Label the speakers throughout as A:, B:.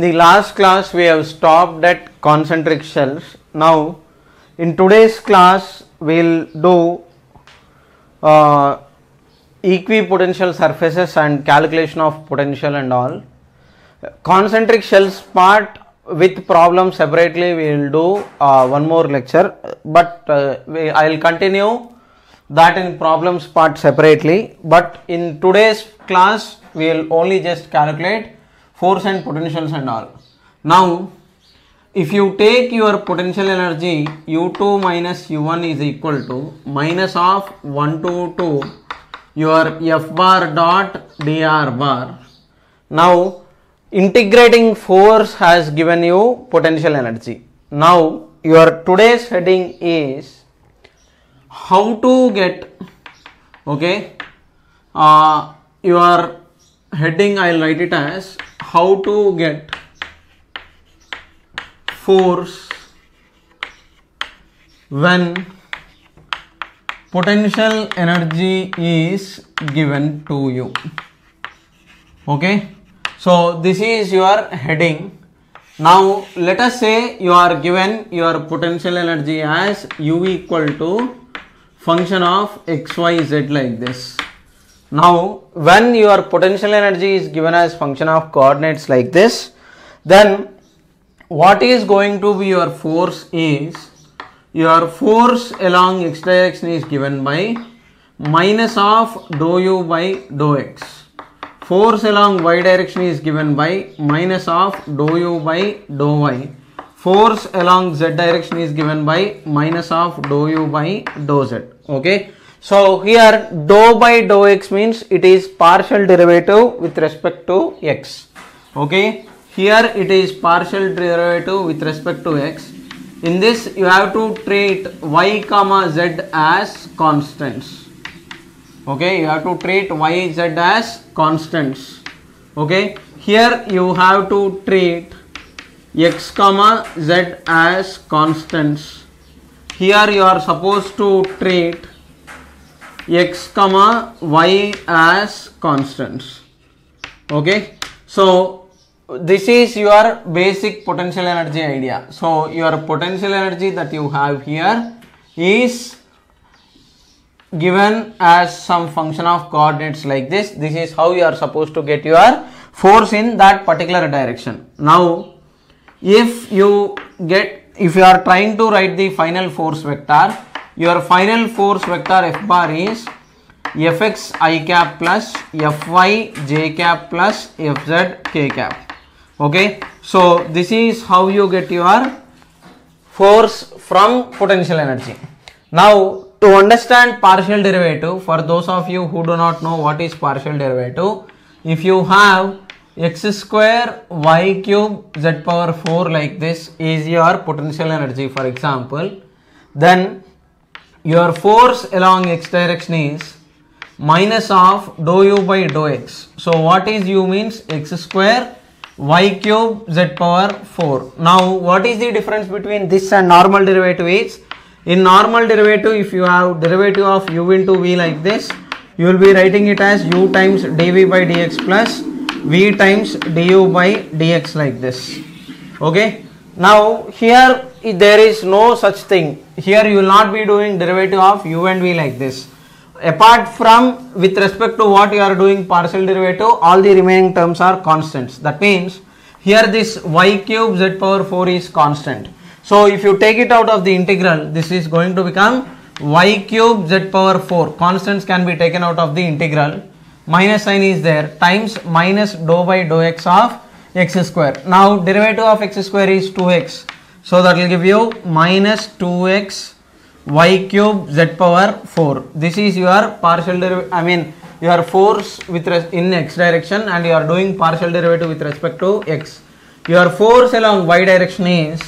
A: In the last class, we have stopped at concentric shells. Now, in today's class, we'll do uh, equipotential surfaces and calculation of potential and all. Concentric shells part with problem separately we will do uh, one more lecture, but uh, we, I will continue that in problems part separately. But in today's class, we will only just calculate force and potentials and all. Now, if you take your potential energy u2 minus u1 is equal to minus of 1 to 2 your f bar dot dr bar. Now, integrating force has given you potential energy. Now, your today's heading is how to get okay uh, your heading I'll write it as how to get force when potential energy is given to you. Okay? So this is your heading. Now let us say you are given your potential energy as u equal to function of xyz like this now when your potential energy is given as function of coordinates like this then what is going to be your force is your force along x direction is given by minus of dou u by dou x. Force along y direction is given by minus of dou u by dou y. Force along z direction is given by minus of dou u by dou z. Okay so here dou by dou x means it is partial derivative with respect to x. Okay? Here it is partial derivative with respect to x. In this you have to treat y comma z as constants. Okay? You have to treat y z as constants. Okay? Here you have to treat x comma z as constants. Here you are supposed to treat x comma y as constants. Okay? So this is your basic potential energy idea. So your potential energy that you have here is given as some function of coordinates like this. This is how you are supposed to get your force in that particular direction. Now if you get if you are trying to write the final force vector your final force vector f bar is fx i cap plus fy j cap plus fz k cap. Okay? So this is how you get your force from potential energy. Now to understand partial derivative for those of you who do not know what is partial derivative if you have x square y cube z power 4 like this is your potential energy for example then your force along x direction is minus of dou u by dou x. So what is u means x square y cube z power 4 now what is the difference between this and normal derivative is? In normal derivative if you have derivative of u into v like this you will be writing it as u times dv by dx plus v times du by dx like this. Okay? Now here there is no such thing here you will not be doing derivative of u and v like this. Apart from with respect to what you are doing partial derivative all the remaining terms are constants. That means here this y cube z power 4 is constant. So if you take it out of the integral this is going to become y cube z power 4 constants can be taken out of the integral. Minus sign is there times minus dou by dou x of x square. Now derivative of x square is 2x so that will give you minus 2x y cube z power 4 this is your partial derivative i mean your force with in x direction and you are doing partial derivative with respect to x. Your force along y direction is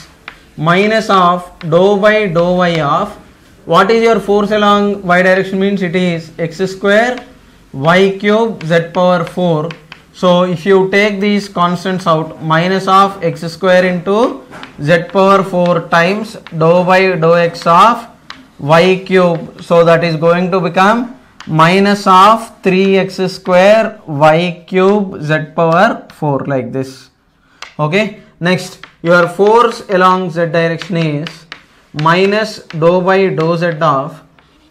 A: minus of dou by dou y of what is your force along y direction means it is x square y cube z power 4 so if you take these constants out minus of x square into z power 4 times dou by dou x of y cube. So that is going to become minus of 3x square y cube z power 4 like this. Okay? Next your force along z direction is minus dou by dou z of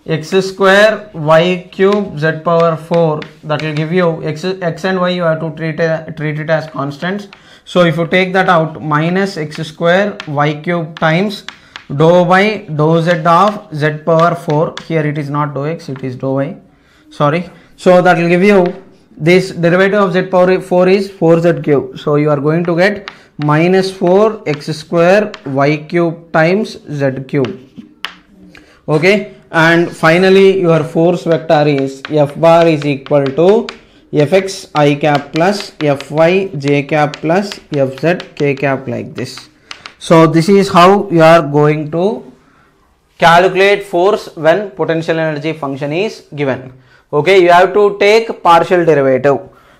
A: x square y cube z power 4 that will give you x, x and y you have to treat, it- treat it as constants. So if you take that out minus x square y cube times dou by dou z of z power 4 here it is not dou x it is dou y sorry. So that will give you this derivative of z power 4 is 4z cube. So you are going to get minus 4 x square y cube times z cube. Okay and finally your force vector is f bar is equal to fx i cap plus fy j cap plus fz k cap like this. So this is how you are going to calculate force when potential energy function is given. Okay you have to take partial derivative.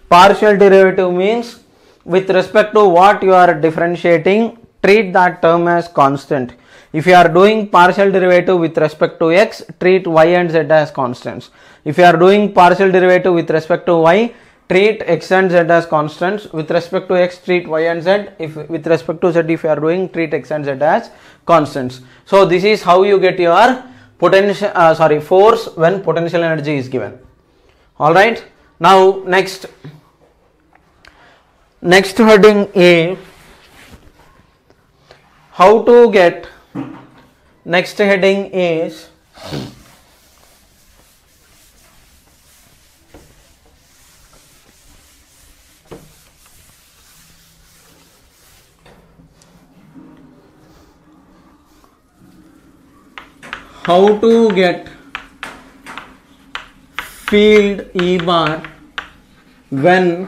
A: Partial derivative means with respect to what you are differentiating treat that term as constant if you are doing partial derivative with respect to x treat y and z as constants. If you are doing partial derivative with respect to y treat x and z as constants. With respect to x treat y and z. If with respect to z if you are doing treat x and z as constants. So this is how you get your potential uh, sorry force when potential energy is given. All right? Now next. Next heading a how to get next heading is how to get field E bar when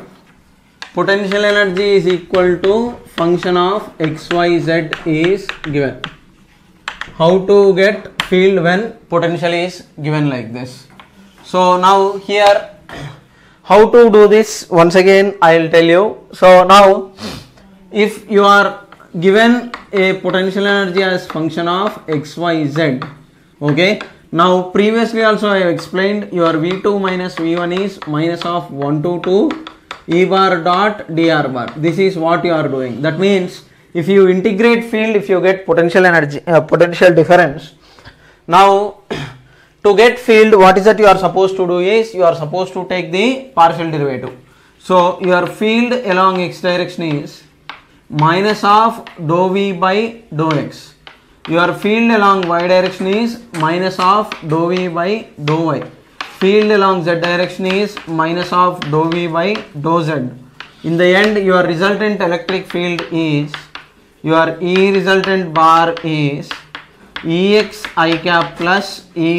A: potential energy is equal to function of xyz is given how to get field when potential is given like this. So now here how to do this? Once again i will tell you. So now if you are given a potential energy as function of xyz okay? Now previously also i have explained your v2 minus v1 is minus of 1 to 2 e bar dot dr bar. This is what you are doing. That means if you integrate field if you get potential energy uh, potential difference. Now to get field what is that you are supposed to do? Is you are supposed to take the partial derivative. So your field along x direction is minus of dou v by dou x. Your field along y direction is minus of dou v by dou y. Field along z direction is minus of dou v by dou z. In the end your resultant electric field is your e resultant bar is ex i cap plus ey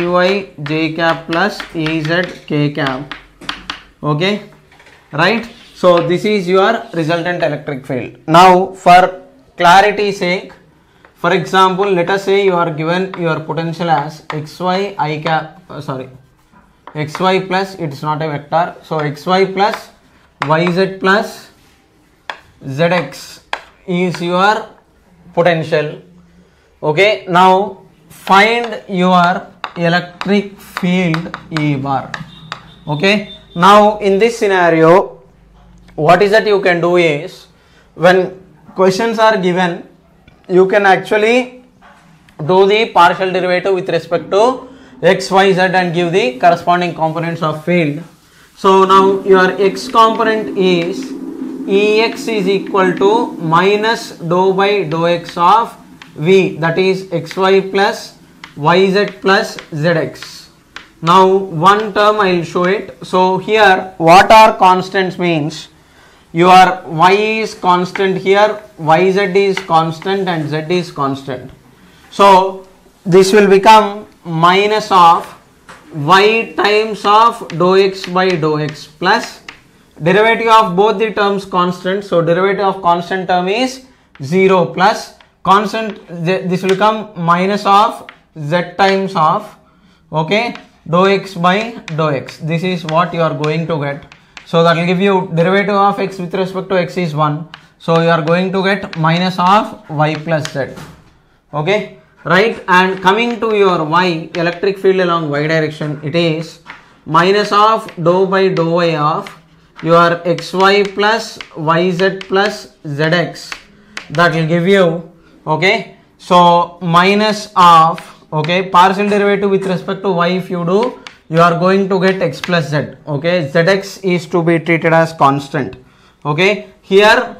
A: j cap plus ez k cap. Okay? Right? So this is your resultant electric field. Now for clarity sake for example let us say you are given your potential as xy i cap uh, sorry xy plus it is not a vector. So xy plus yz plus zx is your potential. Okay now find your electric field e bar. Okay now in this scenario what is that you can do is when questions are given you can actually do the partial derivative with respect to x y z and give the corresponding components of field. So now your x component is ex is equal to minus dou by dou x of v. That is xy plus yz plus zx now one term i will show it. So here what are constants means? Your y is constant here yz is constant and z is constant. So this will become minus of y times of dou x by dou x plus derivative of both the terms constant. So derivative of constant term is 0 plus constant this will become minus of z times of okay dou x by dou x. This is what you are going to get. So that will give you derivative of x with respect to x is 1 so you are going to get minus of y plus z. Okay? Right? And coming to your y electric field along y direction it is minus of dou by dou y of your xy plus yz plus zx. That will give you okay? So minus of okay? Partial derivative with respect to y if you do you are going to get x plus z okay? zx is to be treated as constant okay? Here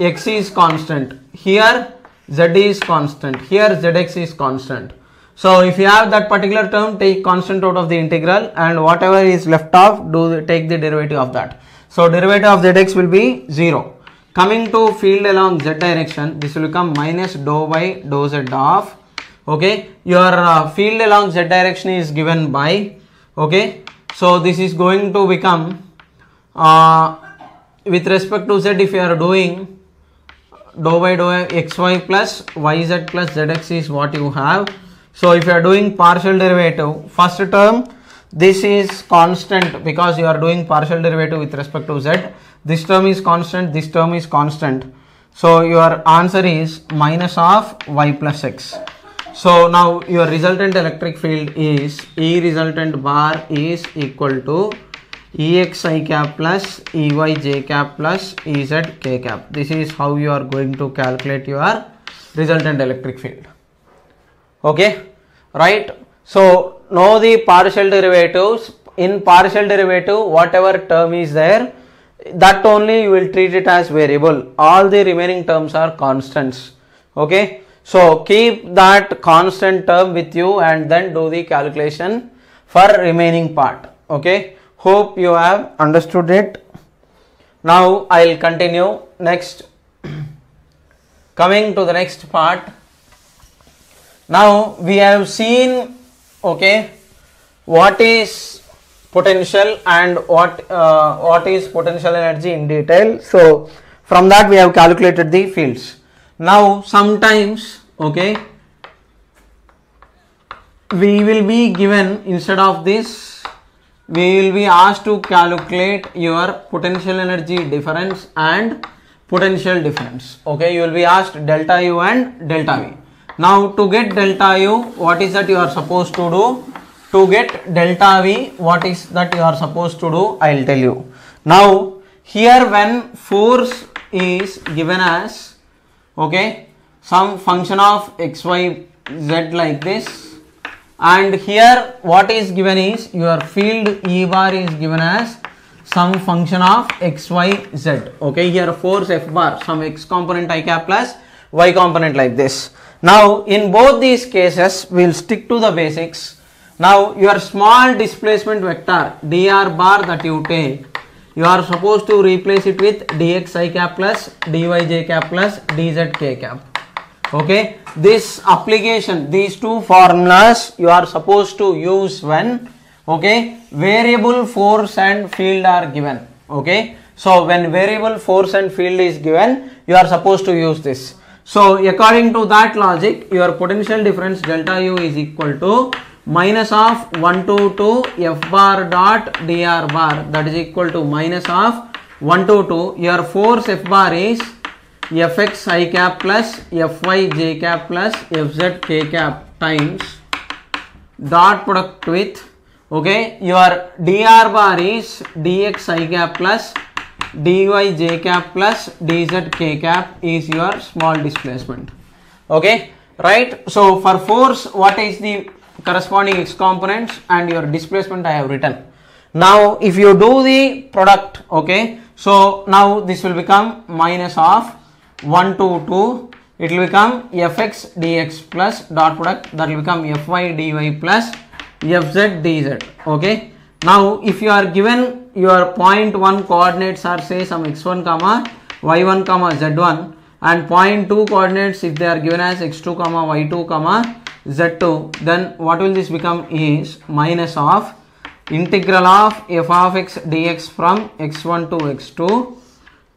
A: x is constant. Here z is constant. Here zx is constant. So if you have that particular term take constant out of the integral and whatever is left off do take the derivative of that so derivative of zx will be 0 coming to field along z direction this will become minus dou by dou z of okay? Your uh, field along z direction is given by okay? So this is going to become uh, with respect to z if you are doing dou by dou xy plus yz plus zx is what you have. So if you are doing partial derivative first term this is constant because you are doing partial derivative with respect to z this term is constant this term is constant so your answer is minus of y plus x so now your resultant electric field is E resultant bar is equal to Ex i cap plus Ey j cap plus Ez k cap. This is how you are going to calculate your resultant electric field. Okay, right. So know the partial derivatives. In partial derivative, whatever term is there, that only you will treat it as variable. All the remaining terms are constants. Okay. So keep that constant term with you and then do the calculation for remaining part. Okay. Hope you have understood it. Now I will continue next. Coming to the next part. Now we have seen okay what is potential and what uh, what is potential energy in detail. So from that we have calculated the fields. Now sometimes okay we will be given instead of this we will be asked to calculate your potential energy difference and potential difference okay you will be asked delta u and delta v now to get delta u what is that you are supposed to do? To get delta v what is that you are supposed to do? I will tell you. Now here when force is given as okay some function of x y z like this and here what is given is your field E bar is given as some function of x y z. Okay here force F bar some x component i cap plus y component like this now in both these cases we will stick to the basics. Now your small displacement vector dr bar that you take you are supposed to replace it with dx i cap plus dy j cap plus dz k cap. Okay? This application these two formulas you are supposed to use when okay variable force and field are given. Okay? So when variable force and field is given you are supposed to use this so according to that logic your potential difference delta u is equal to minus of 1 to 2 f bar dot dr bar. That is equal to minus of 1 to 2 your force f bar is fx i cap plus fy j cap plus fz k cap times dot product with okay? Your dr bar is dx i cap plus dy j cap plus dz k cap is your small displacement. Okay? Right? So for force what is the corresponding x components and your displacement i have written. Now if you do the product okay? So now this will become minus of 1 to 2 it will become fx dx plus dot product. That will become fy dy plus fz dz okay? Now if you are given your point 1 coordinates are say some x1 comma y1 comma z1 and point 2 coordinates if they are given as x2 comma y2 comma z2 then what will this become is minus of integral of f of x dx from x1 to x2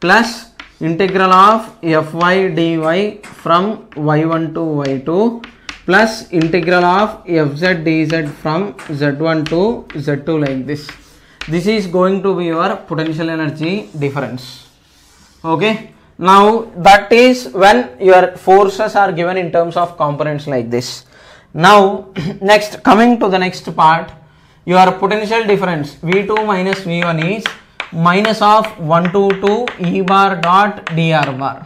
A: plus integral of fy dy from y1 to y2 plus integral of fz dz from z1 to z2 like this. This is going to be your potential energy difference. Okay. Now that is when your forces are given in terms of components like this. Now next coming to the next part your potential difference V2 minus V1 is minus of 1 to 2 E bar dot dr bar.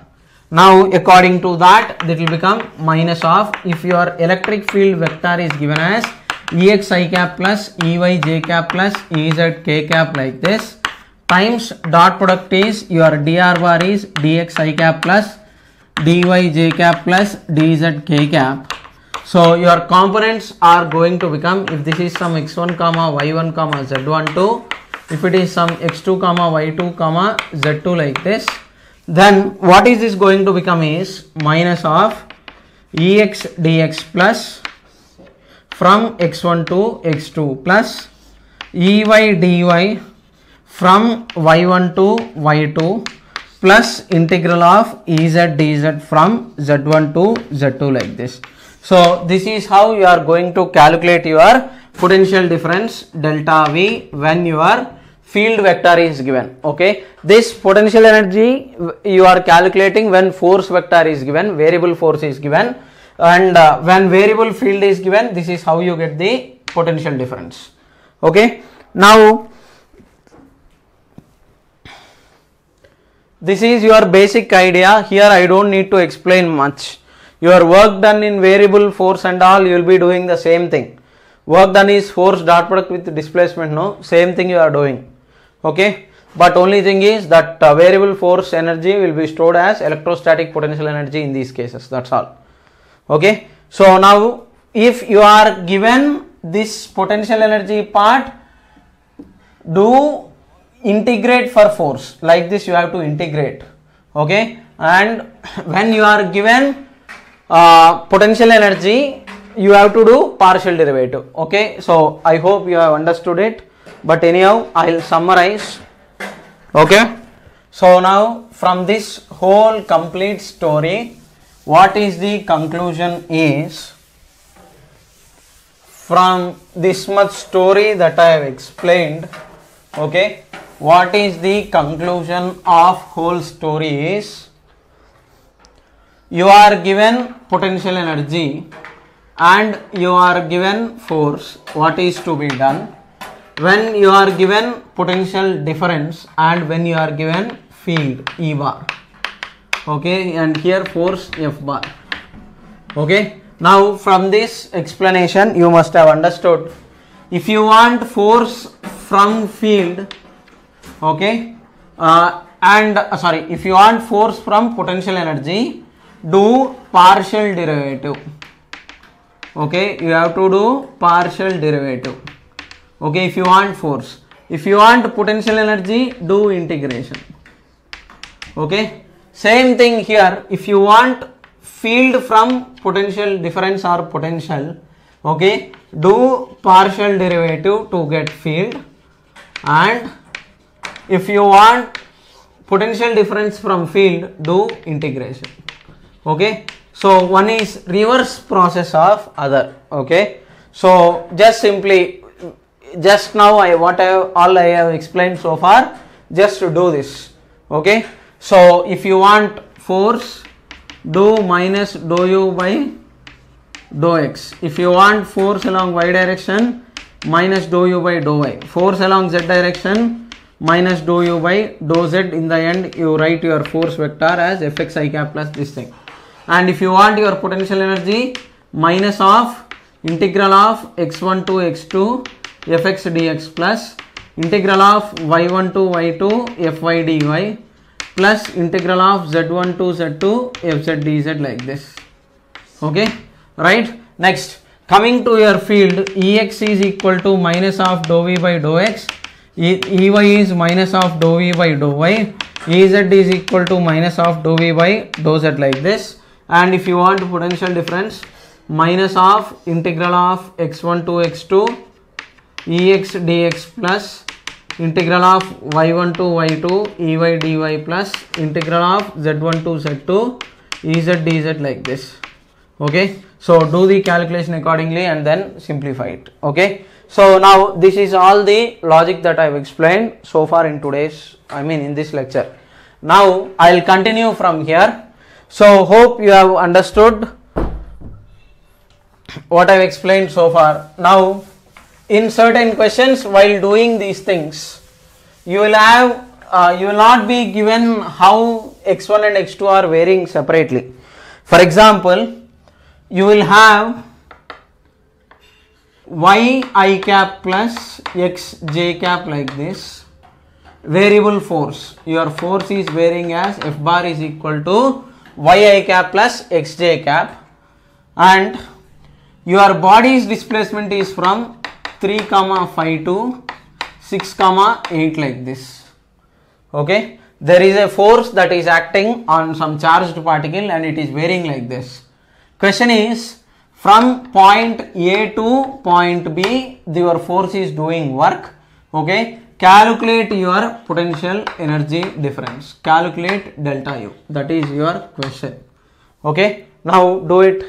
A: Now according to that that will become minus of if your electric field vector is given as Ex i cap plus Ey j cap plus Ez k cap like this. Times dot product is your dr bar is dx i cap plus dy j cap plus dz k cap. So your components are going to become if this is some x1 comma y1 comma z1 2 if it is some x2 comma y2 comma z2 like this then what is this going to become is minus of ex dx plus from x1 to x2 plus ey dy from y1 to y2 plus integral of ez dz from z1 to z2 like this. So this is how you are going to calculate your potential difference delta V when your field vector is given. Okay, this potential energy you are calculating when force vector is given, variable force is given, and uh, when variable field is given, this is how you get the potential difference. Okay, now this is your basic idea. Here I don't need to explain much. Your work done in variable force and all you will be doing the same thing. Work done is force dot product with displacement no? Same thing you are doing. Okay? But only thing is that uh, variable force energy will be stored as electrostatic potential energy in these cases. That's all okay? So now if you are given this potential energy part do integrate for force. Like this you have to integrate. Okay? And when you are given uh, potential energy you have to do partial derivative. Okay? So i hope you have understood it. But anyhow i'll summarize. Okay? So now from this whole complete story what is the conclusion is from this much story that i have explained okay what is the conclusion of whole story is you are given potential energy and you are given force. What is to be done? When you are given potential difference and when you are given field E bar okay and here force F bar. Okay now from this explanation you must have understood. If you want force from field okay uh, and uh, sorry if you want force from potential energy do partial derivative. Okay you have to do partial derivative. Okay if you want force if you want potential energy do integration. Okay same thing here. If you want field from potential difference or potential okay do partial derivative to get field. And if you want potential difference from field do integration okay. So one is reverse process of other okay. So just simply just now i what i have, all i have explained so far just to do this okay so if you want force do minus do u by do x. If you want force along y direction minus do u by do y. Force along z direction minus do u by do z. In the end you write your force vector as fx i cap plus this thing. And if you want your potential energy minus of integral of x1 to x2 fx dx plus integral of y1 to y2 fy dy plus integral of z1 to z2 fz dz like this. Okay? Right? Next. Coming to your field ex is equal to minus of dou v by dou x. E, ey is minus of dou v by dou y. Ez is equal to minus of dou v by dou z like this. And if you want potential difference minus of integral of x1 to x2 ex dx plus integral of y1 to y2 ey dy plus integral of z1 to z2 ez dz like this. Okay? So do the calculation accordingly and then simplify it. Okay? So now this is all the logic that i have explained so far in today's i mean in this lecture. Now i will continue from here. So hope you have understood what i have explained so far. Now in certain questions while doing these things. You will have uh, you will not be given how x1 and x2 are varying separately. For example you will have y i cap plus x j cap like this. Variable force. Your force is varying as f bar is equal to y i cap plus x j cap. And your body's displacement is from 3 comma 5 to 6 comma 8 like this. Okay? There is a force that is acting on some charged particle and it is varying like this. Question is from point a to point b your force is doing work. Okay? Calculate your potential energy difference. Calculate delta u. That is your question. Okay? Now do it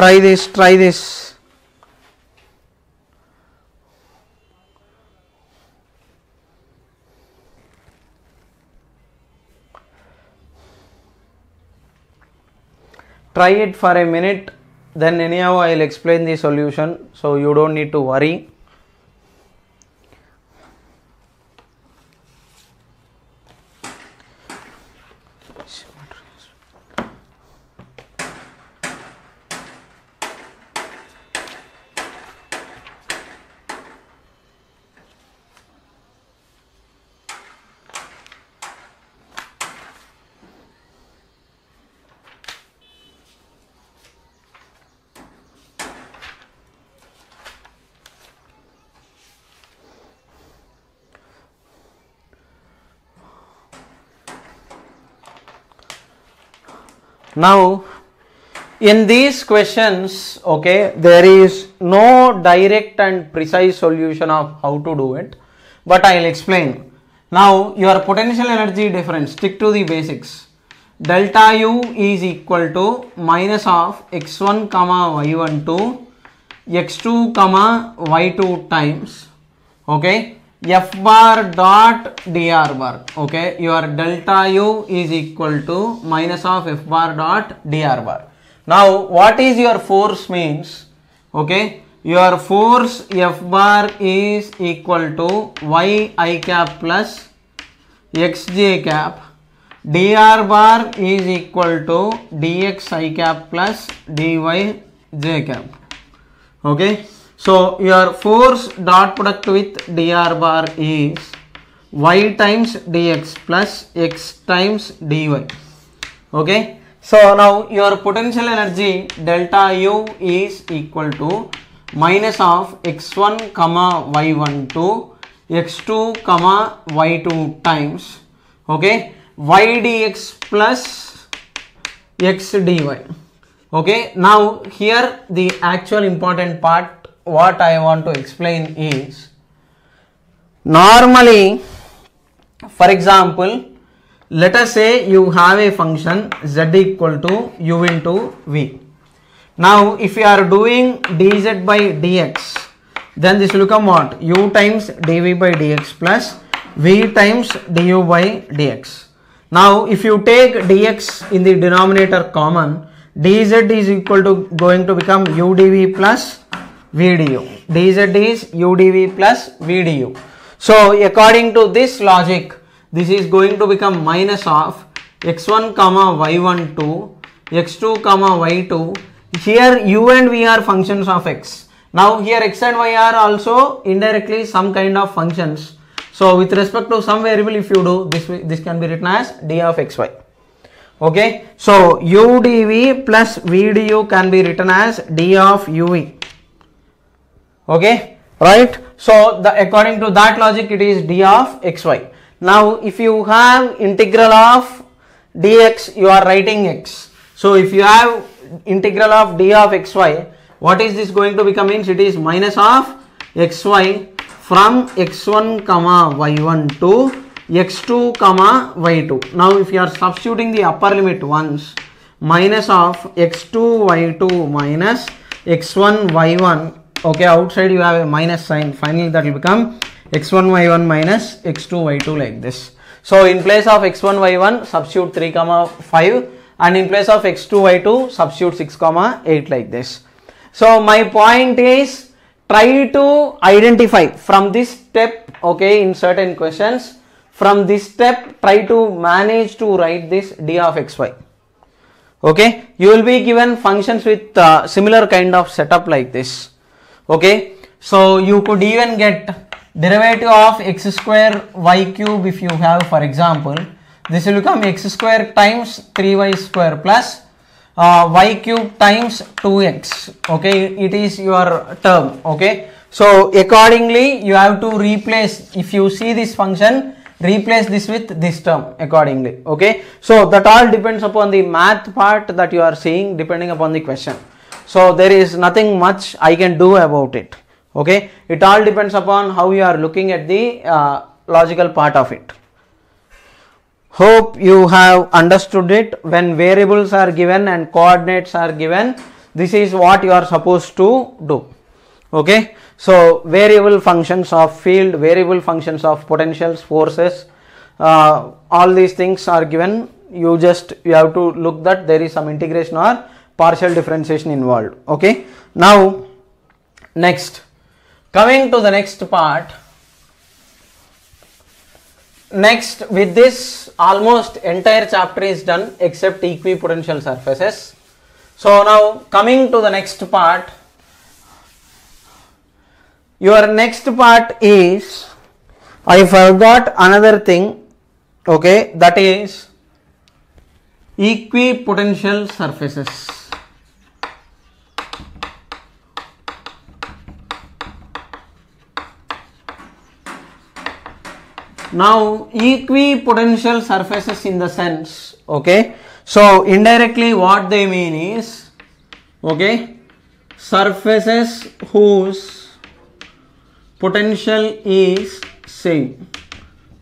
A: try this try this. Try it for a minute then anyhow i will explain the solution so you don't need to worry now in these questions okay there is no direct and precise solution of how to do it but i will explain. Now your potential energy difference stick to the basics. Delta u is equal to minus of x1 comma y1 to x2 comma y2 times okay f bar dot dr bar okay? Your delta u is equal to minus of f bar dot dr bar now what is your force means? Okay? Your force f bar is equal to y i cap plus xj cap. Dr bar is equal to dx i cap plus dy j cap. Okay so your force dot product with dr bar is y times dx plus x times dy okay? So now your potential energy delta u is equal to minus of x1 comma y1 to x2 comma y2 times okay? Y dx plus x dy okay? Now here the actual important part what I want to explain is normally for example let us say you have a function z equal to u into v. Now if you are doing dz by dx then this will become what? u times dv by dx plus v times du by dx. Now if you take dx in the denominator common dz is equal to going to become u dv plus VDU. dz is UDV plus VDU. So according to this logic, this is going to become minus of x1 comma y1 to x2 comma y2. Here u and v are functions of x. Now here x and y are also indirectly some kind of functions. So with respect to some variable if you do this this can be written as d of xy. Okay. So udv plus vdu can be written as d of uv okay? Right? So the according to that logic it is d of xy. Now if you have integral of dx you are writing x. So if you have integral of d of xy what is this going to become means? It is minus of xy from x1 comma y1 to x2 comma y2 now if you are substituting the upper limit once minus of x2 y2 minus x1 y1 okay outside you have a minus sign. Finally that will become x1 y1 minus x2 y2 like this. So in place of x1 y1 substitute 3 comma 5 and in place of x2 y2 substitute 6 comma 8 like this. So my point is try to identify from this step okay in certain questions from this step try to manage to write this d of xy okay you will be given functions with uh, similar kind of setup like this okay? So you could even get derivative of x square y cube if you have for example this will become x square times 3y square plus uh, y cube times 2x okay? It is your term. Okay? So accordingly you have to replace if you see this function replace this with this term accordingly. Okay? So that all depends upon the math part that you are seeing depending upon the question so there is nothing much i can do about it. Okay? It all depends upon how you are looking at the uh, logical part of it. Hope you have understood it. When variables are given and coordinates are given this is what you are supposed to do. Okay? So variable functions of field variable functions of potentials forces uh, all these things are given. You just you have to look that there is some integration or partial differentiation involved. Okay? Now next. Coming to the next part. Next with this almost entire chapter is done except equipotential surfaces. So now coming to the next part. Your next part is I forgot another thing. Okay? That is equipotential surfaces now equipotential surfaces in the sense okay? So indirectly what they mean is okay? Surfaces whose potential is same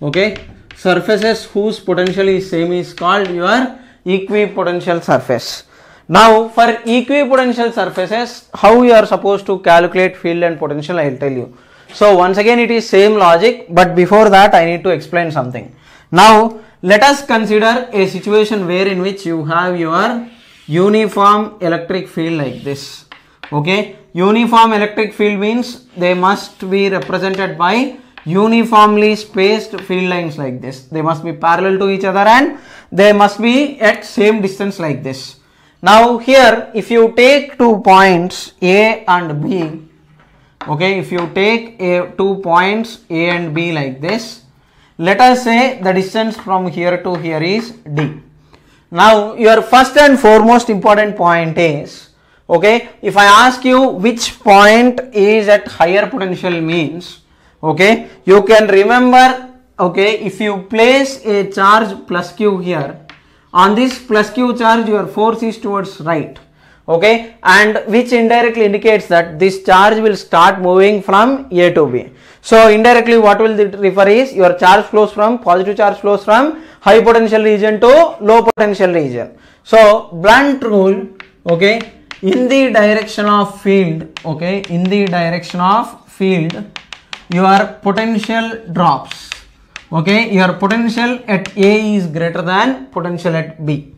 A: okay? Surfaces whose potential is same is called your equipotential surface. Now for equipotential surfaces how you are supposed to calculate field and potential i will tell you so once again it is same logic but before that I need to explain something. Now let us consider a situation where in which you have your uniform electric field like this. Okay, uniform electric field means they must be represented by uniformly spaced field lines like this. They must be parallel to each other and they must be at same distance like this. Now here if you take two points A and B okay if you take a two points a and b like this let us say the distance from here to here is d. Now your first and foremost important point is okay if i ask you which point is at higher potential means okay you can remember okay if you place a charge plus q here on this plus q charge your force is towards right okay? And which indirectly indicates that this charge will start moving from A to B. So indirectly what will it refer is your charge flows from positive charge flows from high potential region to low potential region. So blunt rule okay in the direction of field okay in the direction of field your potential drops. Okay? Your potential at A is greater than potential at B.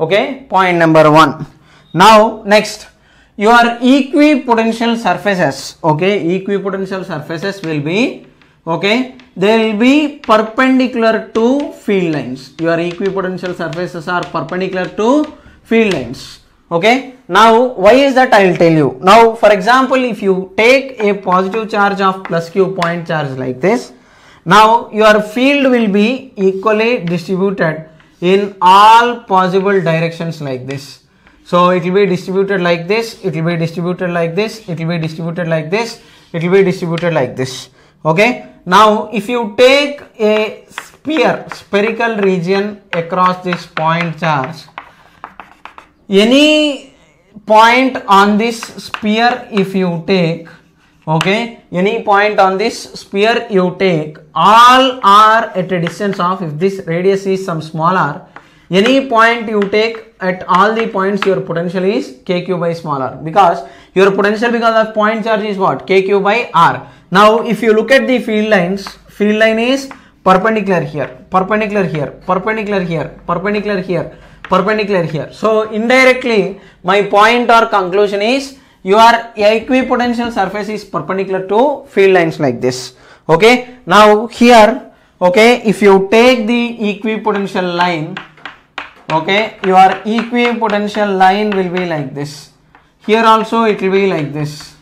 A: Okay? Point number 1 now next your equipotential surfaces okay? Equipotential surfaces will be okay? They will be perpendicular to field lines. Your equipotential surfaces are perpendicular to field lines okay? Now why is that i will tell you? Now for example if you take a positive charge of plus q point charge like this now your field will be equally distributed in all possible directions like this so it will be distributed like this, it will be distributed like this, it will be distributed like this, it will be distributed like this. Okay. Now if you take a sphere spherical region across this point charge any point on this sphere if you take okay any point on this sphere you take all are at a distance of if this radius is some smaller any point you take at all the points your potential is kq by smaller because your potential because of point charge is what? Kq by r. Now if you look at the field lines field line is perpendicular here perpendicular here perpendicular here perpendicular here perpendicular here. So indirectly my point or conclusion is your equipotential surface is perpendicular to field lines like this. Okay? Now here okay if you take the equipotential line okay your equipotential line will be like this. Here also it will be like this.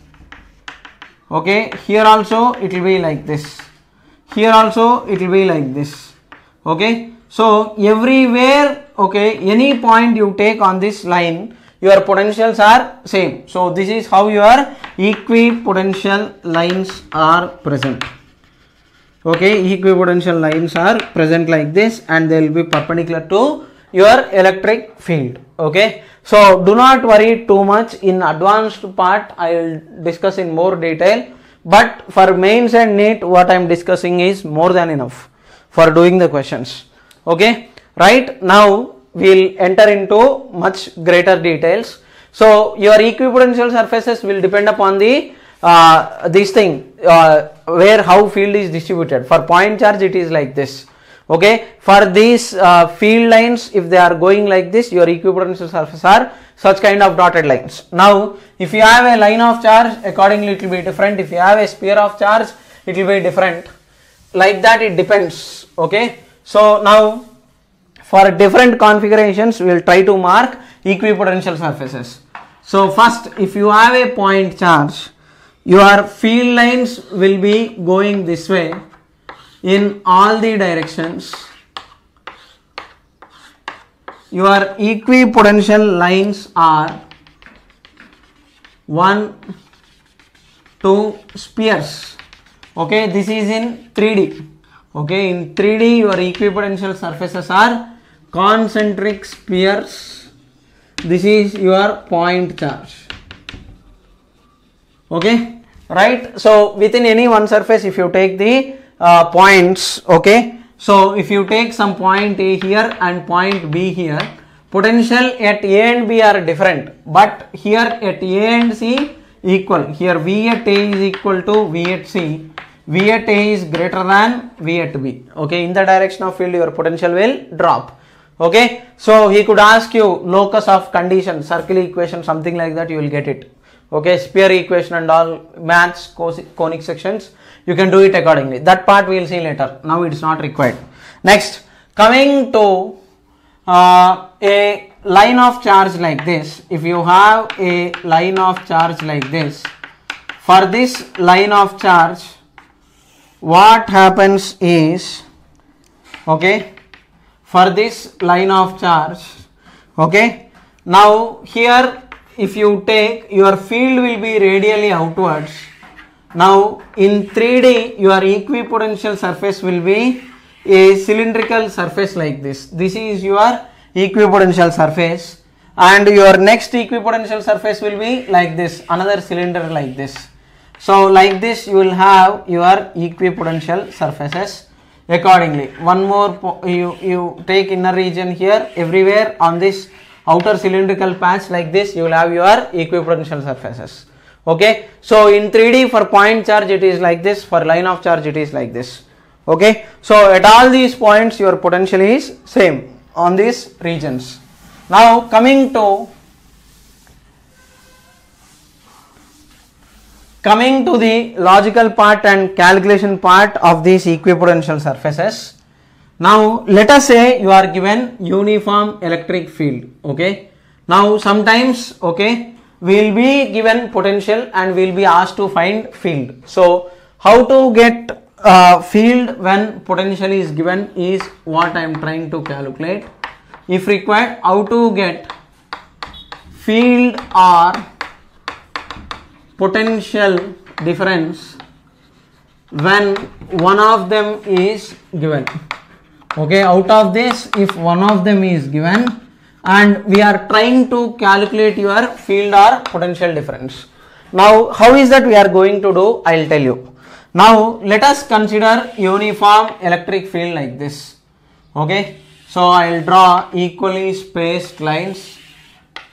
A: Okay here also it will be like this. Here also it will be like this. Okay so everywhere okay any point you take on this line your potentials are same. So this is how your equipotential lines are present. Okay equipotential lines are present like this and they will be perpendicular to your electric field okay? So do not worry too much. In advanced part i will discuss in more detail. But for mains and NEET what i am discussing is more than enough for doing the questions okay? Right now we'll enter into much greater details. So your equipotential surfaces will depend upon the uh, this thing uh, where how field is distributed. For point charge it is like this okay? For these uh, field lines if they are going like this your equipotential surface are such kind of dotted lines. Now if you have a line of charge accordingly it will be different. If you have a sphere of charge it will be different. Like that it depends. Okay? So now for different configurations we will try to mark equipotential surfaces. So first if you have a point charge your field lines will be going this way in all the directions your equipotential lines are one two spheres. Okay this is in 3d okay in 3d your equipotential surfaces are concentric spheres. This is your point charge. Okay right? So within any one surface if you take the uh, points okay? So if you take some point a here and point b here potential at a and b are different but here at a and c equal here v at a is equal to v at c v at a is greater than v at b okay? In the direction of field your potential will drop okay? So he could ask you locus of condition circle equation something like that you will get it okay? Sphere equation and all maths conic sections you can do it accordingly. That part we will see later. Now it is not required. Next coming to uh, a line of charge like this. If you have a line of charge like this for this line of charge what happens is okay for this line of charge okay now here if you take your field will be radially outwards now in 3d your equipotential surface will be a cylindrical surface like this. This is your equipotential surface. And your next equipotential surface will be like this another cylinder like this. So like this you will have your equipotential surfaces accordingly. One more you you take inner region here. Everywhere on this outer cylindrical patch like this you will have your equipotential surfaces okay? So in 3d for point charge it is like this. For line of charge it is like this. Okay? So at all these points your potential is same on these regions. Now coming to coming to the logical part and calculation part of these equipotential surfaces. Now let us say you are given uniform electric field. Okay? Now sometimes okay will be given potential and will be asked to find field. So how to get uh, field when potential is given is what I am trying to calculate. If required how to get field or potential difference when one of them is given. Okay out of this if one of them is given and we are trying to calculate your field or potential difference. Now how is that we are going to do? I'll tell you. Now let us consider uniform electric field like this. Okay? So i'll draw equally spaced lines.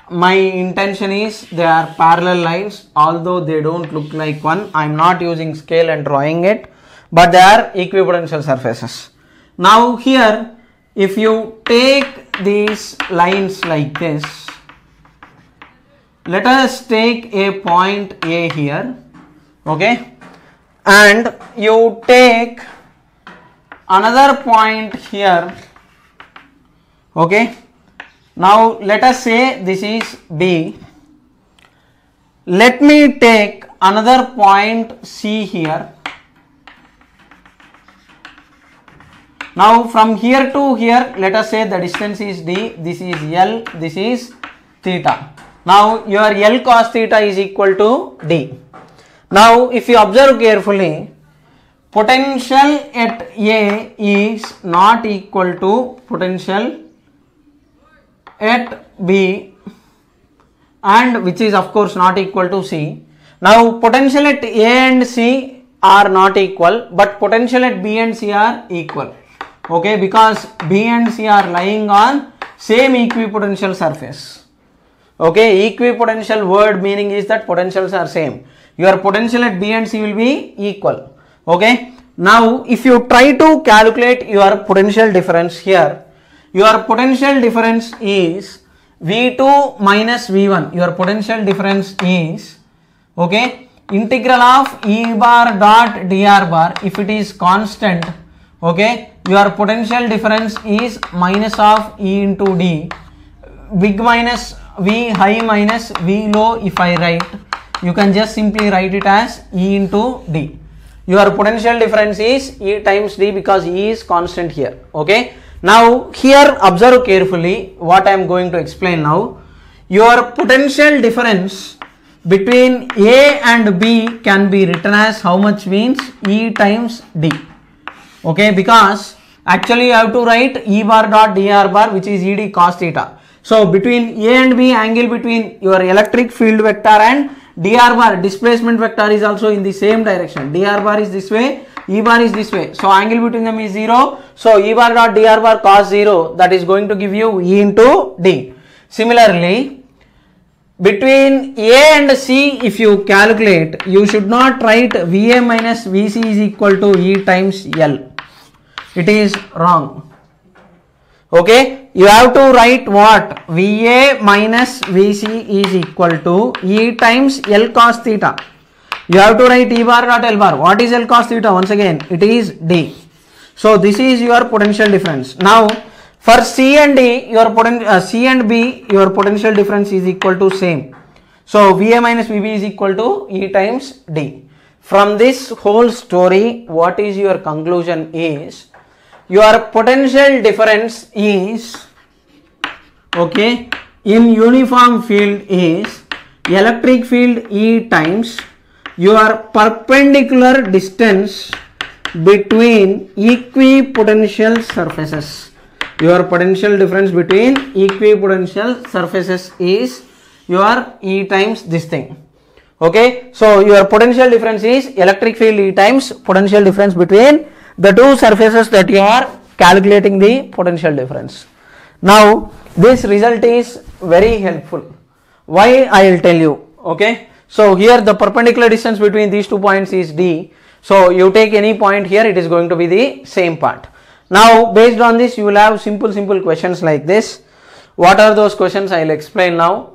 A: My intention is they are parallel lines although they don't look like one. I'm not using scale and drawing it but they are equipotential surfaces. Now here if you take these lines like this let us take a point a here okay? And you take another point here okay? Now let us say this is b. Let me take another point c here now from here to here let us say the distance is d this is l this is theta. Now your l cos theta is equal to d. Now if you observe carefully potential at a is not equal to potential at b and which is of course not equal to c. Now potential at a and c are not equal but potential at b and c are equal okay because b and c are lying on same equipotential surface. Okay equipotential word meaning is that potentials are same. Your potential at b and c will be equal. Okay now if you try to calculate your potential difference here your potential difference is v2 minus v1 your potential difference is okay integral of e bar dot dr bar if it is constant okay? Your potential difference is minus of e into d. Big minus v high minus v low if i write you can just simply write it as e into d. Your potential difference is e times d because e is constant here. Okay? Now here observe carefully what I am going to explain now. Your potential difference between A and B can be written as how much means E times D. Okay, because actually you have to write E bar dot dr bar which is ED cos theta. So between A and B angle between your electric field vector and dr bar displacement vector is also in the same direction. dr bar is this way E bar is this way. So angle between them is 0. So E bar dot dr bar cos 0 that is going to give you E into D. Similarly, between A and C if you calculate you should not write VA minus VC is equal to E times L. It is wrong. Okay, you have to write what VA minus VC is equal to E times L cos theta you have to write E bar dot L bar. What is L cos theta? Once again, it is D. So this is your potential difference. Now for C and D, your potential uh, C and B, your potential difference is equal to same. So VA minus VB is equal to E times D. From this whole story, what is your conclusion is your potential difference is okay in uniform field is electric field E times your perpendicular distance between equipotential surfaces. Your potential difference between equipotential surfaces is your E times this thing. Okay so your potential difference is electric field E times potential difference between the two surfaces that you are calculating the potential difference now this result is very helpful why I will tell you okay so here the perpendicular distance between these two points is d. So you take any point here it is going to be the same part. Now based on this you will have simple simple questions like this. What are those questions I will explain now.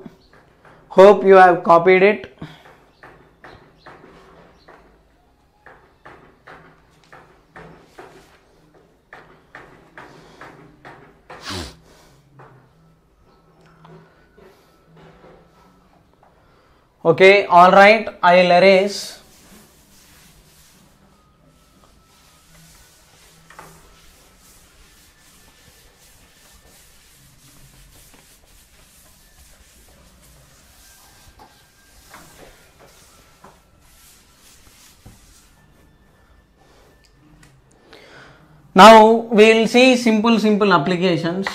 A: Hope you have copied it. Okay all right i'll erase Now we will see simple simple applications.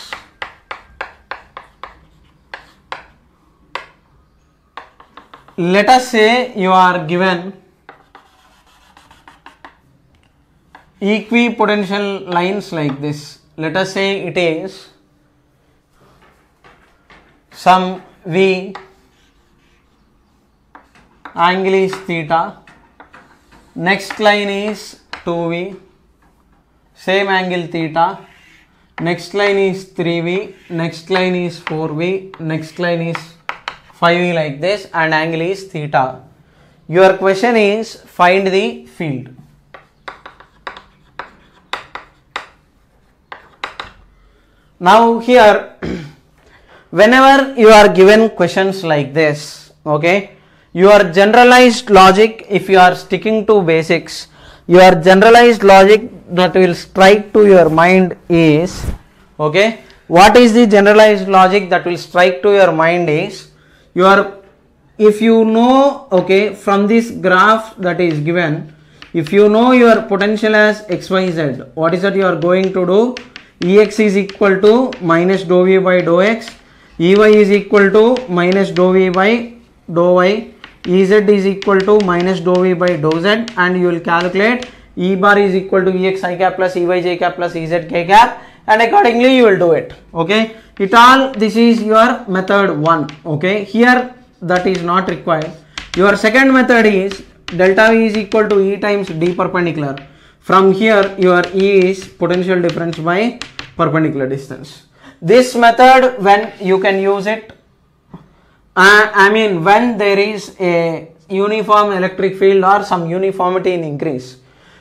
A: Let us say you are given equipotential lines like this. Let us say it is some V angle is theta. Next line is 2V same angle theta. Next line is 3V next line is 4V next line is 5V like this and angle is theta. Your question is find the field. Now here whenever you are given questions like this okay your generalized logic if you are sticking to basics your generalized logic that will strike to your mind is okay what is the generalized logic that will strike to your mind is you are if you know okay from this graph that is given if you know your potential as xyz what is that you are going to do? Ex is equal to minus dou v by dou x. Ey is equal to minus dou v by dou y. Ez is equal to minus dou v by dou z. And you will calculate e bar is equal to ex i cap plus ey j cap plus ez k cap and accordingly you will do it. Okay? It all this is your method 1 okay? Here that is not required. Your second method is delta v is equal to e times d perpendicular. From here your e is potential difference by perpendicular distance. This method when you can use it uh, I mean when there is a uniform electric field or some uniformity in increase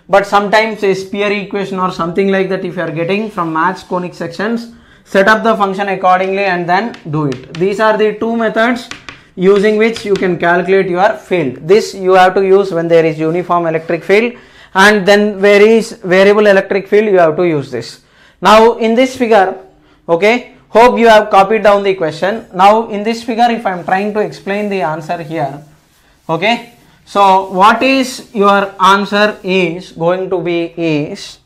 A: but sometimes a sphere equation or something like that if you are getting from maths conic sections set up the function accordingly and then do it. These are the two methods using which you can calculate your field. This you have to use when there is uniform electric field and then where is variable electric field you have to use this. Now in this figure okay hope you have copied down the question. Now in this figure if i am trying to explain the answer here okay so what is your answer is going to be is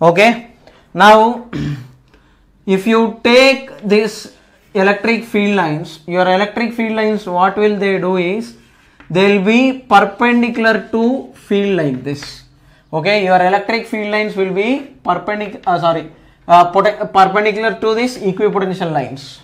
A: okay? Now if you take this electric field lines your electric field lines what will they do is they will be perpendicular to field like this okay? Your electric field lines will be perpendicular uh, sorry uh, perpendicular to this equipotential lines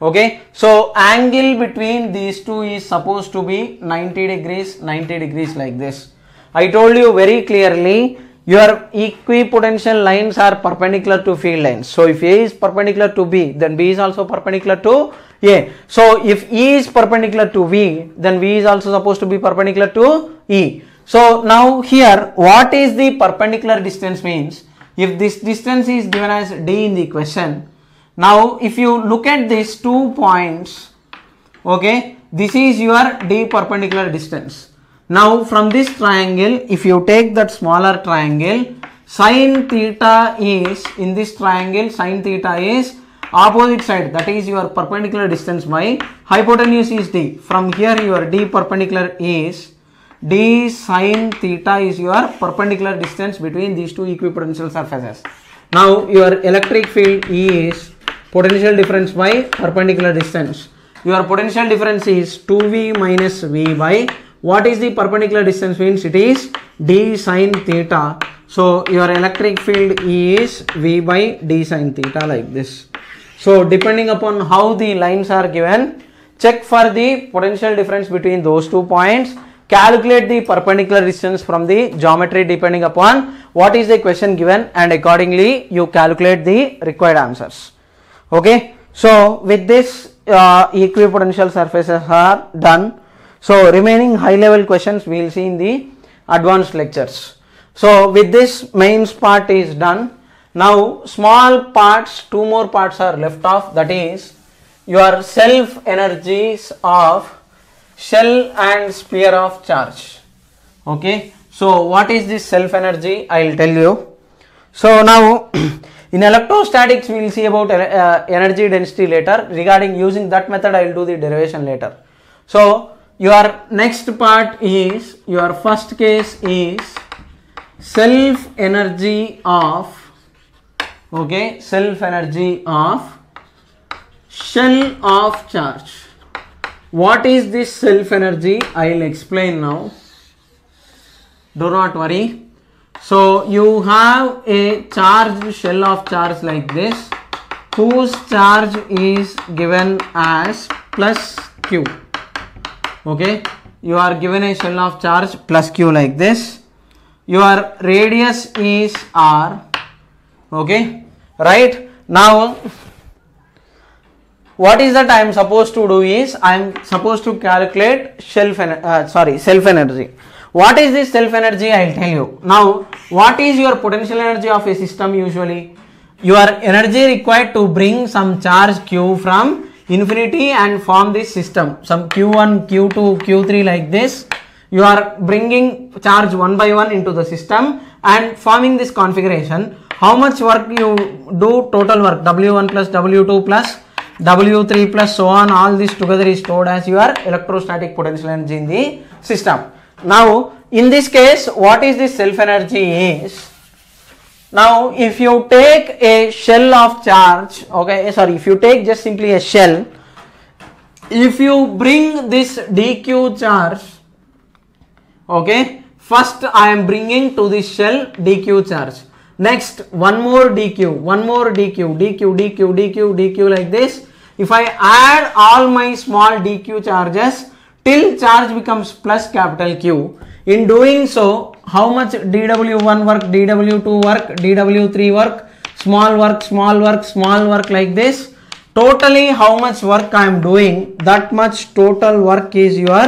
A: okay? So angle between these two is supposed to be 90 degrees 90 degrees like this. I told you very clearly your equipotential lines are perpendicular to field lines. So if a is perpendicular to b then b is also perpendicular to a. So if e is perpendicular to v then v is also supposed to be perpendicular to e. So now here what is the perpendicular distance means? If this distance is given as d in the question now if you look at these two points okay this is your d perpendicular distance. Now from this triangle if you take that smaller triangle sine theta is in this triangle sine theta is opposite side. That is your perpendicular distance by hypotenuse is d. From here your d perpendicular is d sine theta is your perpendicular distance between these two equipotential surfaces. Now your electric field E is potential difference by perpendicular distance. Your potential difference is 2V minus V by what is the perpendicular distance means it is d sine theta. So your electric field is V by d sine theta like this. So depending upon how the lines are given, check for the potential difference between those two points calculate the perpendicular distance from the geometry depending upon what is the question given and accordingly you calculate the required answers. Okay. So, with this uh, equipotential surfaces are done. So, remaining high level questions we will see in the advanced lectures. So, with this mains part is done. Now, small parts, two more parts are left off that is your self energies of shell and sphere of charge okay so what is this self energy i will tell you so now in electrostatics we will see about uh, energy density later. Regarding using that method i will do the derivation later. So your next part is your first case is self energy of okay self energy of shell of charge. What is this self energy? I'll explain now. Do not worry so you have a charged shell of charge like this whose charge is given as plus q. Okay? You are given a shell of charge plus q like this. Your radius is r. Okay? Right? Now what is that i am supposed to do is i am supposed to calculate self uh, sorry self energy what is this self energy? I'll tell you. Now what is your potential energy of a system usually? Your energy required to bring some charge q from infinity and form this system. Some q1 q2 q3 like this. You are bringing charge one by one into the system and forming this configuration. How much work you do? Total work. W1 plus w2 plus w3 plus so on. All this together is stored as your electrostatic potential energy in the system now in this case what is this self energy is now if you take a shell of charge okay sorry if you take just simply a shell if you bring this dq charge okay first i am bringing to this shell dq charge. Next one more dq one more dq dq dq dq dq like this. If i add all my small dq charges till charge becomes plus capital q in doing so how much dw1 work dw2 work dw3 work small work small work small work like this totally how much work i am doing that much total work is your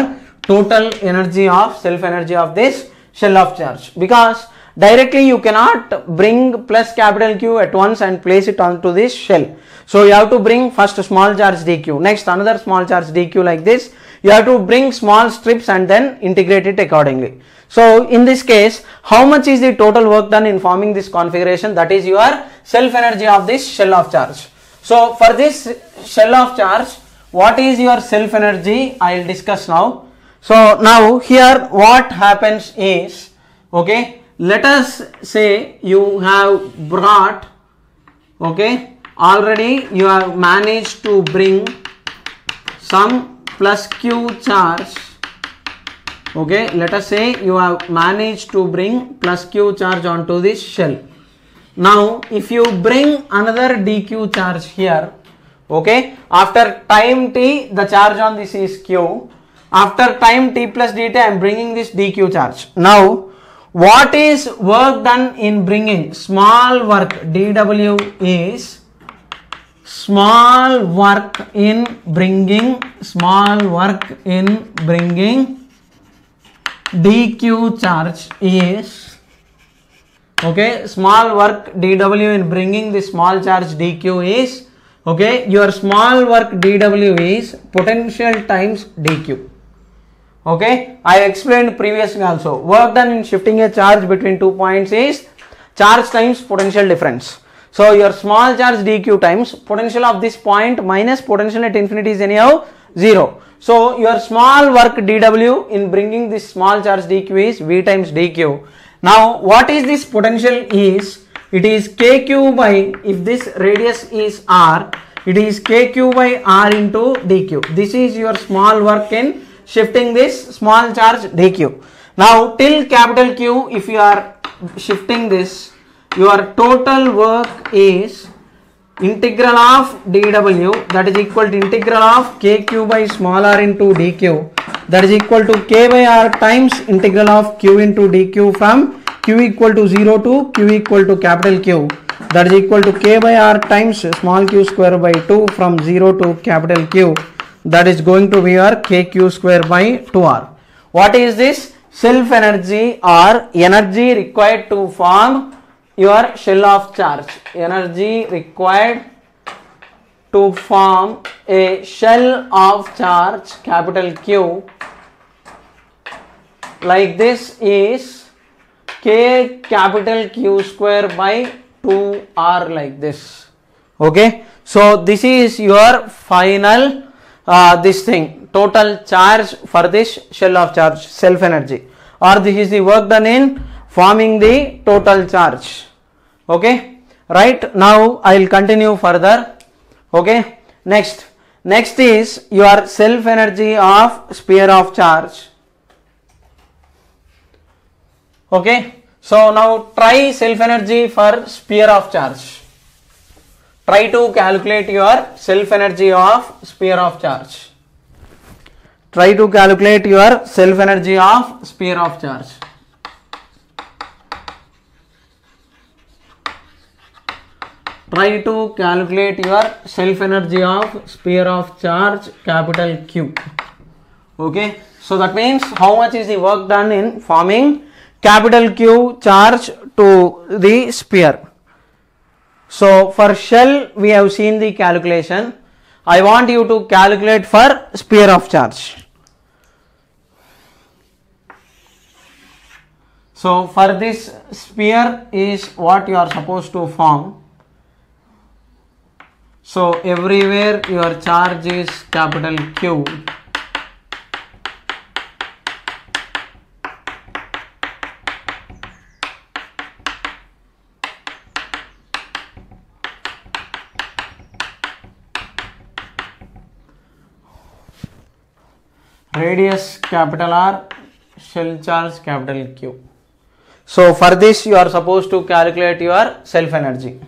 A: total energy of self energy of this shell of charge because directly you cannot bring plus capital Q at once and place it onto this shell. So you have to bring first small charge dq, next another small charge dq like this. You have to bring small strips and then integrate it accordingly. So in this case, how much is the total work done in forming this configuration? That is your self energy of this shell of charge. So for this shell of charge, what is your self energy? I will discuss now. So now here what happens is, okay, let us say you have brought, okay, already you have managed to bring some plus q charge, okay, let us say you have managed to bring plus q charge onto this shell. Now if you bring another dq charge here, okay, after time t the charge on this is q after time t plus dt I am bringing this dq charge. Now what is work done in bringing small work dw is small work in bringing small work in bringing dq charge is okay small work dw in bringing the small charge dq is okay your small work dw is potential times dq okay i explained previously also. Work done in shifting a charge between two points is charge times potential difference so your small charge dq times potential of this point minus potential at infinity is anyhow zero. So your small work dw in bringing this small charge dq is v times dq. Now what is this potential is? It is kq by if this radius is r it is kq by r into dq. This is your small work in shifting this small charge dq. Now till capital Q if you are shifting this your total work is integral of dw that is equal to integral of kq by small r into dq that is equal to k by r times integral of q into dq from q equal to 0 to q equal to capital Q that is equal to k by r times small q square by 2 from 0 to capital Q that is going to be your kq square by 2r. What is this? Self energy or energy required to form your shell of charge. Energy required to form a shell of charge capital Q like this is k capital Q square by 2r like this. Okay. So this is your final uh, this thing total charge for this shell of charge self energy or this is the work done in forming the total charge okay? Right now I will continue further. Okay? Next. Next is your self energy of sphere of charge. Okay? So now try self energy for sphere of charge. Try to calculate your self energy of sphere of charge. Try to calculate your self energy of sphere of charge try to calculate your self energy of sphere of charge capital Q. Okay? So that means how much is the work done in forming capital Q charge to the sphere? So for shell we have seen the calculation. I want you to calculate for sphere of charge. So for this sphere is what you are supposed to form so everywhere your charge is capital Q. Radius capital R, shell charge capital Q. So for this you are supposed to calculate your self energy.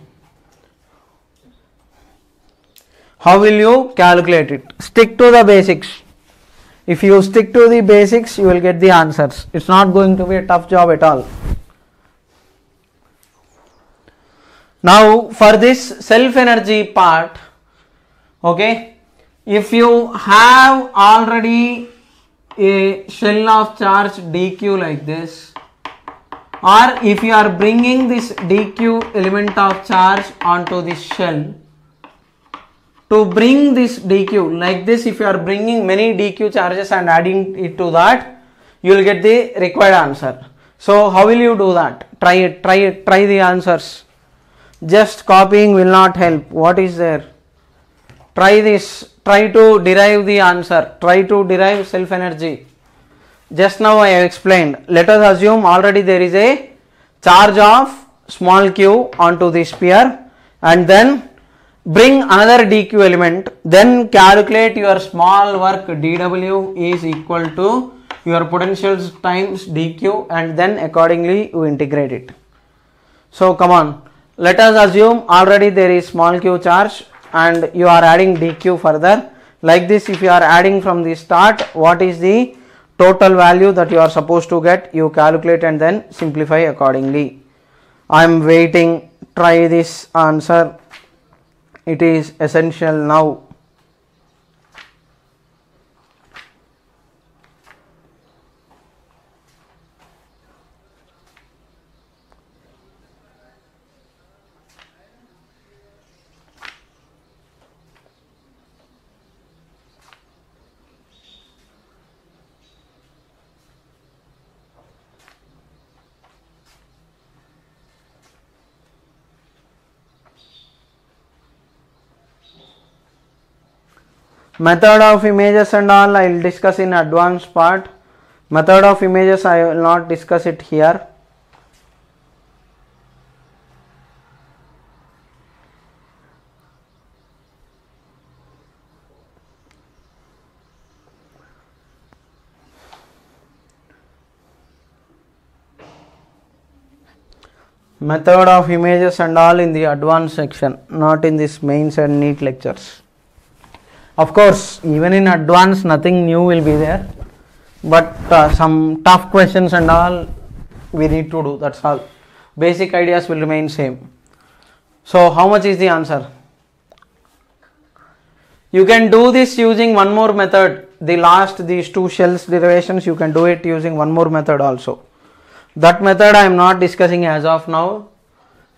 A: How will you calculate it? Stick to the basics. If you stick to the basics you will get the answers. It's not going to be a tough job at all. Now for this self energy part okay if you have already a shell of charge dq like this or if you are bringing this dq element of charge onto this shell to bring this dq like this if you are bringing many dq charges and adding it to that you will get the required answer. So how will you do that? Try it try it try the answers. Just copying will not help. What is there? Try this. Try to derive the answer. Try to derive self energy just now i have explained. Let us assume already there is a charge of small q onto the sphere and then bring another dq element then calculate your small work dw is equal to your potentials times dq and then accordingly you integrate it. So come on. Let us assume already there is small q charge and you are adding dq further. Like this if you are adding from the start what is the total value that you are supposed to get? You calculate and then simplify accordingly. I am waiting. Try this answer it is essential now method of images and all I will discuss in advanced part. Method of images I will not discuss it here. Method of images and all in the advanced section not in this mains and NEET lectures of course even in advance nothing new will be there. But uh, some tough questions and all we need to do that's all. Basic ideas will remain same. So how much is the answer? You can do this using one more method. The last these two shells derivations you can do it using one more method also. That method i am not discussing as of now.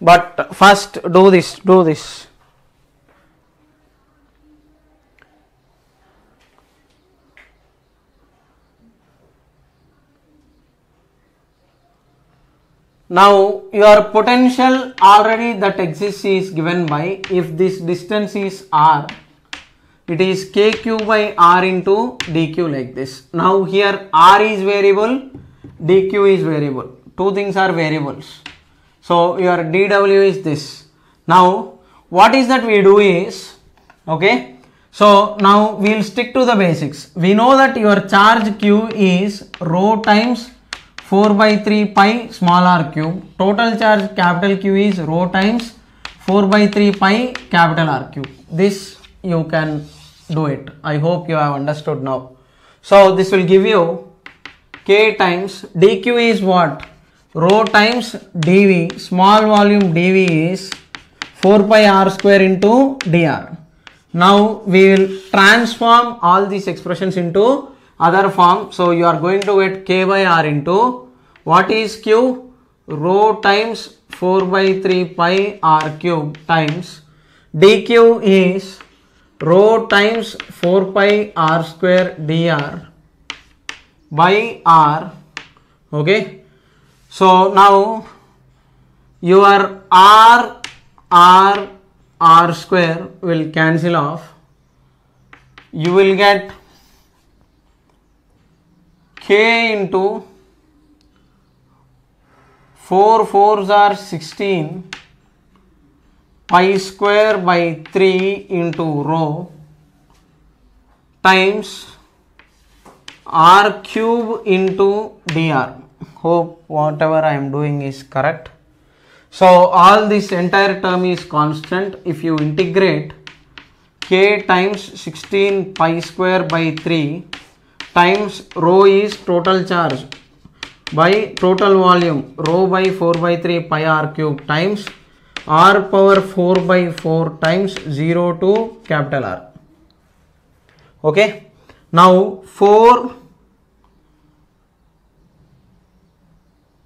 A: But first do this do this Now your potential already that exists is given by if this distance is r it is kq by r into dq like this. Now here r is variable dq is variable two things are variables. So your dw is this Now, what is that we do is, okay, so now we'll stick to the basics. We know that your charge q is rho times 4 by 3 pi small r cube. Total charge capital Q is rho times 4 by 3 pi capital R cube. This you can do it. I hope you have understood now. So this will give you k times dq is what? Rho times dv. Small volume dv is 4 pi r square into dr. Now we will transform all these expressions into other form. So you are going to get k by r into what is q? Rho times 4 by 3 pi r cube times dq is rho times 4 pi r square dr by r okay so now your r r r square will cancel off you will get k into 4 4s are 16 pi square by 3 into rho times r cube into dr. Hope whatever I am doing is correct. So all this entire term is constant. If you integrate k times 16 pi square by 3 times rho is total charge by total volume rho by 4 by 3 pi r cube times r power 4 by 4 times 0 to capital R. Okay. Now 4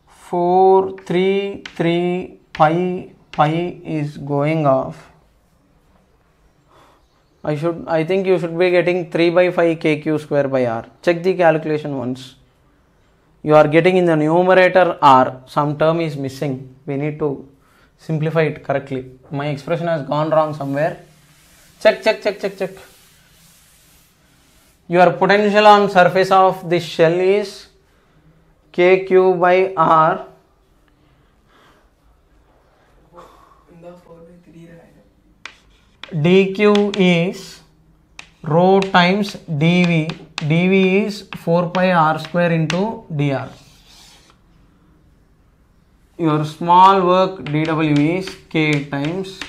A: 4 3 3 pi pi is going off. I should I think you should be getting 3 by 5 kq square by r. Check the calculation once. You are getting in the numerator r some term is missing. We need to simplify it correctly. My expression has gone wrong somewhere. Check, check, check, check, check. Your potential on surface of this shell is kq by r dq is rho times dv dv is 4 pi r square into dr your small work dw is k times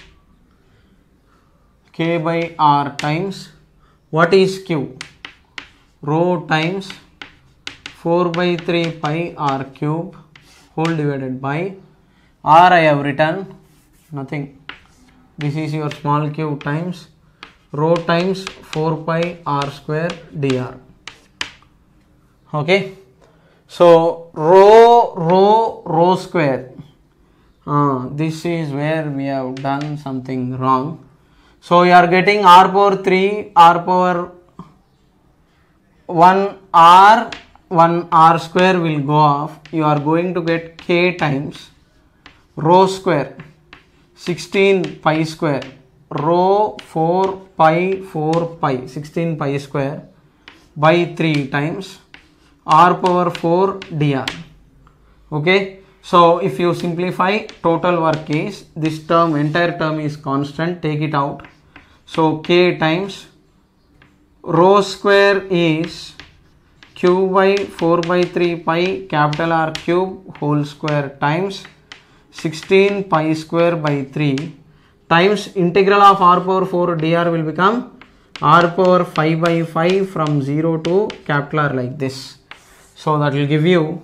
A: k by r times what is q? Rho times 4 by 3 pi r cube whole divided by r I have written nothing this is your small q times rho times 4 pi r square dr. Okay? So rho rho rho square. Uh, this is where we have done something wrong. So you are getting r power 3 r power 1 r 1 r square will go off. You are going to get k times rho square 16 pi square rho 4 pi 4 pi 16 pi square by 3 times r power 4 dr. Okay? So if you simplify total work is this term entire term is constant take it out. So k times rho square is q by 4 by 3 pi capital R cube whole square times 16 pi square by 3 times integral of r power 4 dr will become r power 5 by 5 from 0 to capital R like this. So that will give you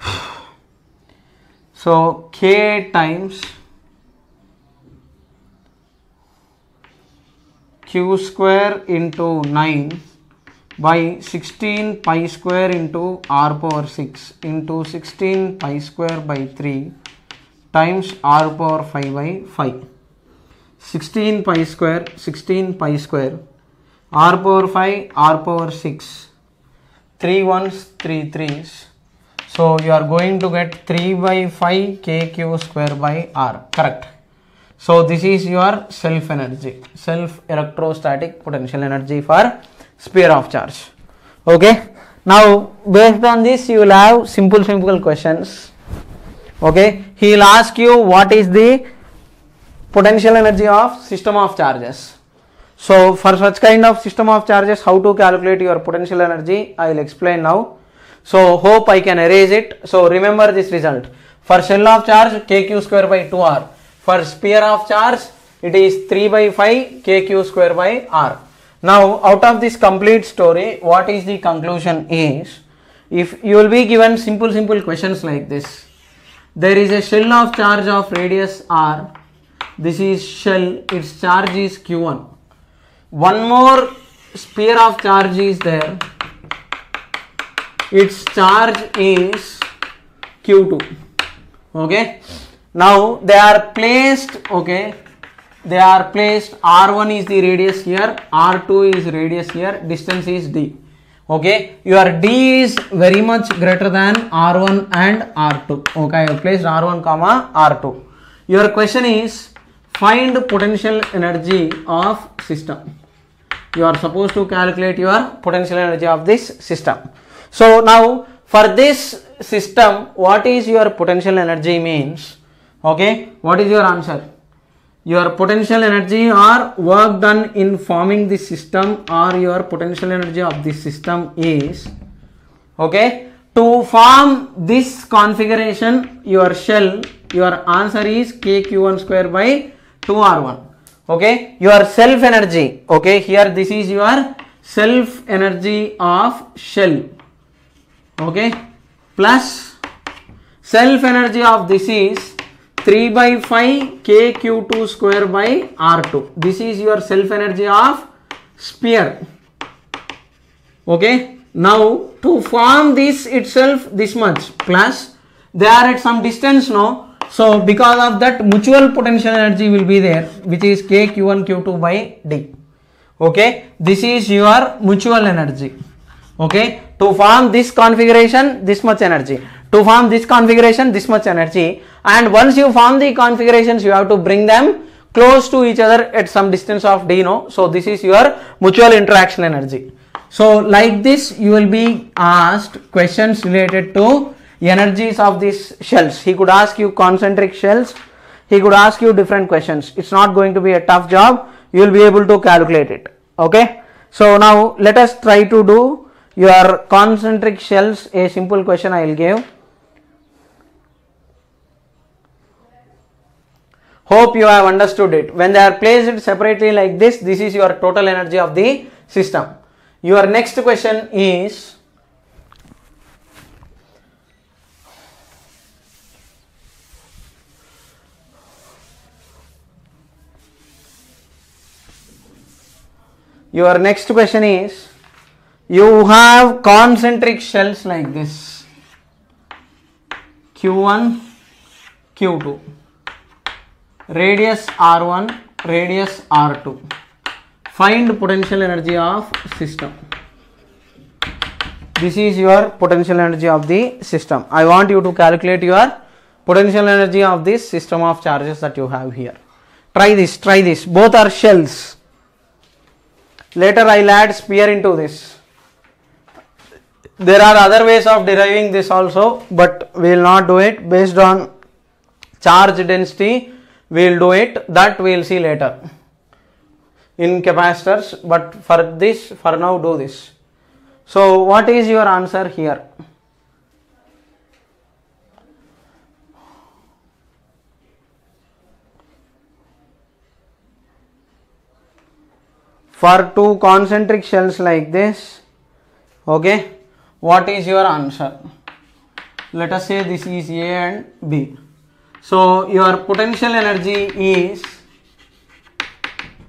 A: so k times q square into 9 by 16 pi square into r power 6 into 16 pi square by 3 times r power 5 by 5 16 pi square 16 pi square. r power 5 r power 6 3 ones 3 threes. So you are going to get 3 by 5 kq square by r. Correct. So this is your self energy self electrostatic potential energy for sphere of charge okay now based on this you will have simple simple questions okay he will ask you what is the potential energy of system of charges. So for such kind of system of charges, how to calculate your potential energy, I will explain now. So hope I can erase it. So remember this result. For shell of charge, kq square by 2r. For sphere of charge, it is 3 by 5 kq square by r. Now out of this complete story, what is the conclusion is, if you will be given simple simple questions like this. There is a shell of charge of radius r. This is shell, its charge is q1 one more sphere of charge is there its charge is q2 okay now they are placed okay they are placed r1 is the radius here r2 is radius here distance is d. Okay? Your d is very much greater than r1 and r2 okay? I have placed r1 comma r2 your question is find potential energy of system. You are supposed to calculate your potential energy of this system. So now for this system what is your potential energy means? Okay? What is your answer your potential energy or work done in forming the system or your potential energy of the system is okay? To form this configuration your shell your answer is kq1 square by 2r1 okay? Your self energy okay? Here this is your self energy of shell okay? Plus self energy of this is 3 by 5 kq2 square by r2 this is your self energy of sphere okay now to form this itself this much plus they are at some distance now so because of that mutual potential energy will be there which is k q1 q2 by d. Okay, this is your mutual energy. Okay, to form this configuration this much energy. To form this configuration this much energy and once you form the configurations you have to bring them close to each other at some distance of d no. So this is your mutual interaction energy. So like this you will be asked questions related to energies of these shells. He could ask you concentric shells, he could ask you different questions. It's not going to be a tough job, you will be able to calculate it. Okay. So now let us try to do your concentric shells, a simple question I will give. Hope you have understood it. When they are placed separately like this, this is your total energy of the system. Your next question is your next question is you have concentric shells like this q1 q2 radius r1 radius r2 find potential energy of system. This is your potential energy of the system. I want you to calculate your potential energy of this system of charges that you have here. Try this try this. Both are shells. Later i'll add sphere into this. There are other ways of deriving this also but we will not do it based on charge density we will do it. That we will see later. In capacitors but for this for now do this. So what is your answer here? For two concentric shells like this okay what is your answer? Let us say this is a and b so your potential energy is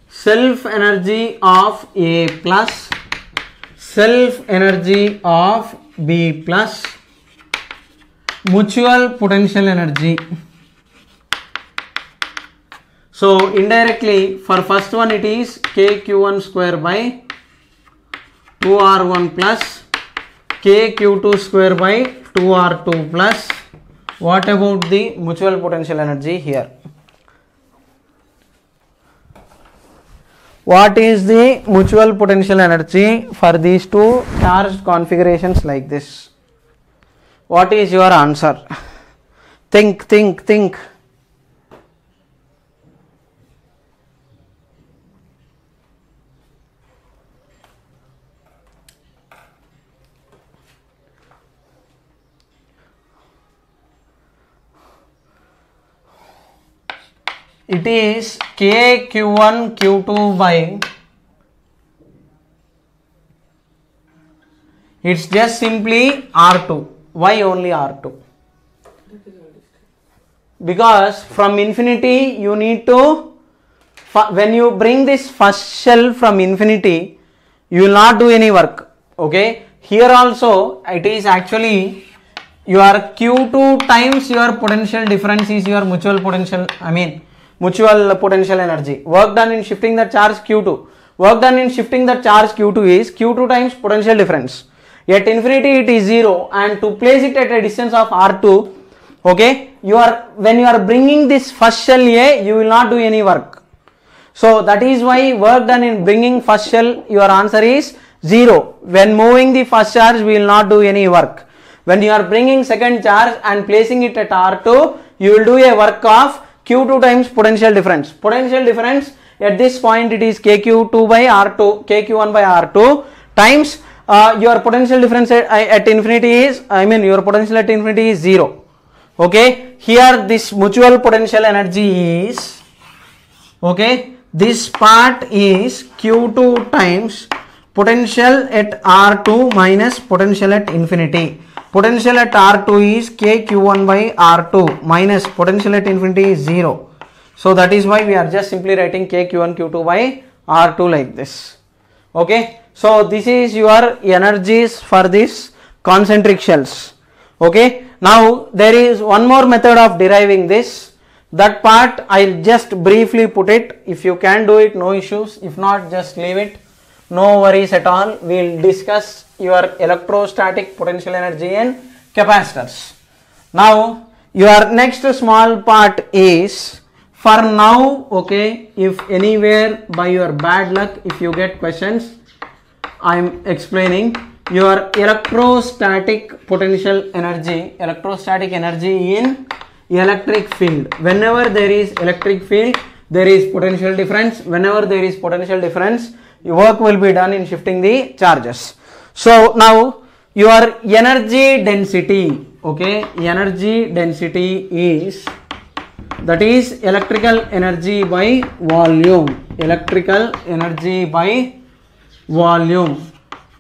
A: self energy of a plus self energy of b plus mutual potential energy. So indirectly for first one it is kq1 square by 2r1 plus kq2 square by 2r2 plus what about the mutual potential energy here? What is the mutual potential energy for these two charged configurations like this? What is your answer? Think think think it is k q1 q2 by it's just simply r2 why only r2 because from infinity you need to when you bring this first shell from infinity you will not do any work okay? Here also it is actually your q2 times your potential difference is your mutual potential i mean mutual potential energy. Work done in shifting the charge q2 work done in shifting the charge q2 is q2 times potential difference. At infinity it is 0 and to place it at a distance of r2 okay you are when you are bringing this first shell a you will not do any work. So that is why work done in bringing first shell your answer is 0 when moving the first charge we will not do any work. When you are bringing second charge and placing it at r2 you will do a work of q2 times potential difference. Potential difference at this point it is kq2 by r2 kq1 by r2 times uh, your potential difference at, at infinity is i mean your potential at infinity is 0 okay? Here this mutual potential energy is okay? This part is q2 times potential at r2 minus potential at infinity potential at r2 is k q1 by r2 minus potential at infinity is 0 so that is why we are just simply writing k q1 q2 by r2 like this. Okay? So this is your energies for this concentric shells. Okay? Now there is one more method of deriving this. That part i'll just briefly put it. If you can do it no issues. If not just leave it no worries at all we'll discuss your electrostatic potential energy and capacitors now your next small part is for now okay if anywhere by your bad luck if you get questions I am explaining your electrostatic potential energy, electrostatic energy in electric field. Whenever there is electric field, there is potential difference. Whenever there is potential difference, work will be done in shifting the charges. So now your energy density, okay, energy density is that is electrical energy by volume, electrical energy by volume.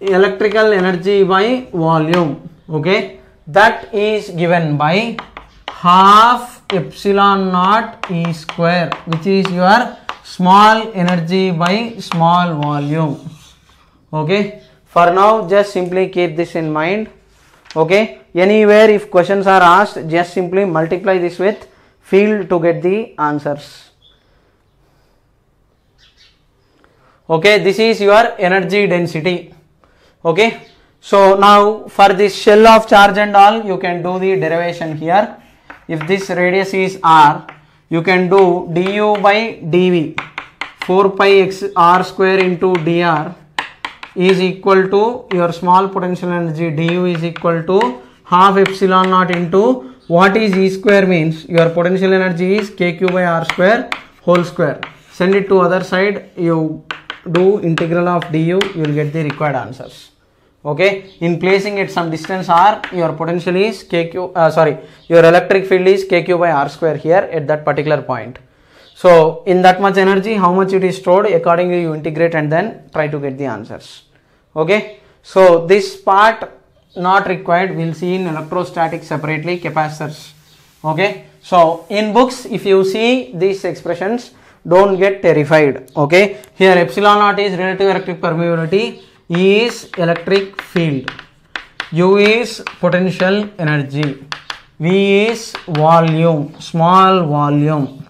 A: Electrical energy by volume okay? That is given by half epsilon naught e square which is your small energy by small volume. Okay? For now just simply keep this in mind. Okay? Anywhere if questions are asked just simply multiply this with field to get the answers. Okay? This is your energy density. Okay? So now for this shell of charge and all you can do the derivation here. If this radius is r you can do du by dv. 4 pi x r square into dr is equal to your small potential energy du is equal to half epsilon naught into what is e square means your potential energy is kq by r square whole square. Send it to other side. You do integral of du. You will get the required answers okay? In placing at some distance r your potential is kq uh, sorry your electric field is kq by r square here at that particular point. So in that much energy how much it is stored accordingly you integrate and then try to get the answers. Okay? So this part not required we'll see in electrostatic separately capacitors. Okay? So in books if you see these expressions don't get terrified. Okay? Here epsilon naught is relative electric permeability E is electric field. U is potential energy. V is volume small volume.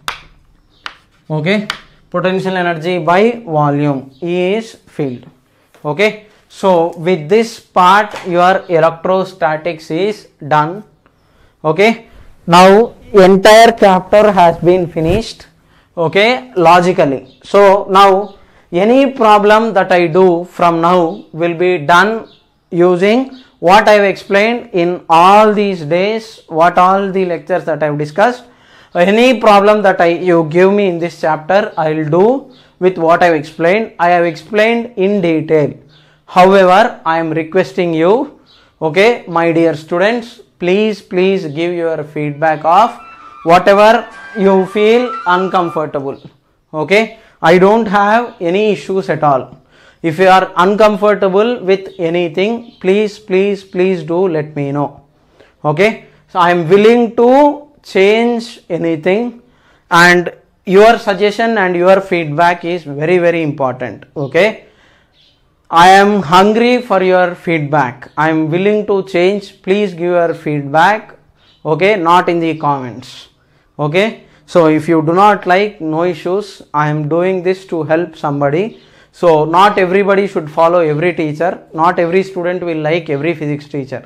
A: Okay? Potential energy by volume e is field. Okay? So with this part your electrostatics is done. Okay? Now entire chapter has been finished. Okay? Logically. So now any problem that i do from now will be done using what i have explained in all these days what all the lectures that i have discussed. Any problem that i you give me in this chapter i will do with what i have explained. I have explained in detail. However i am requesting you okay my dear students please please give your feedback of whatever you feel uncomfortable okay i don't have any issues at all if you are uncomfortable with anything please please please do let me know okay so i am willing to change anything and your suggestion and your feedback is very very important okay I am hungry for your feedback. I am willing to change. Please give your feedback. Okay, not in the comments. Okay, so if you do not like, no issues. I am doing this to help somebody. So, not everybody should follow every teacher. Not every student will like every physics teacher.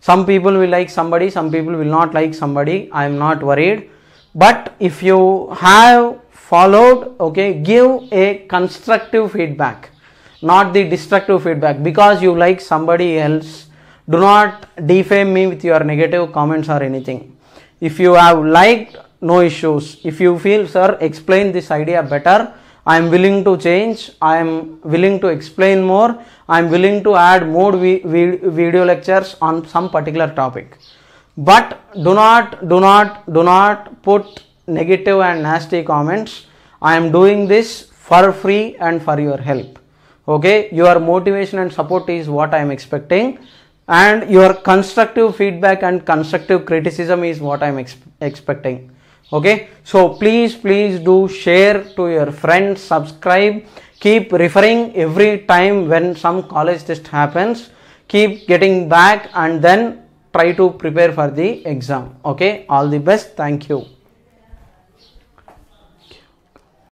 A: Some people will like somebody, some people will not like somebody. I am not worried. But if you have followed, okay, give a constructive feedback not the destructive feedback because you like somebody else do not defame me with your negative comments or anything if you have liked no issues. If you feel sir explain this idea better. I am willing to change. I am willing to explain more. I am willing to add more vi- vi- video lectures on some particular topic. But do not do not do not put negative and nasty comments. I am doing this for free and for your help. Okay? Your motivation and support is what i am expecting. And your constructive feedback and constructive criticism is what i am ex- expecting okay? So please please do share to your friends subscribe. Keep referring every time when some college test happens. Keep getting back and then try to prepare for the exam. Okay? All the best. Thank you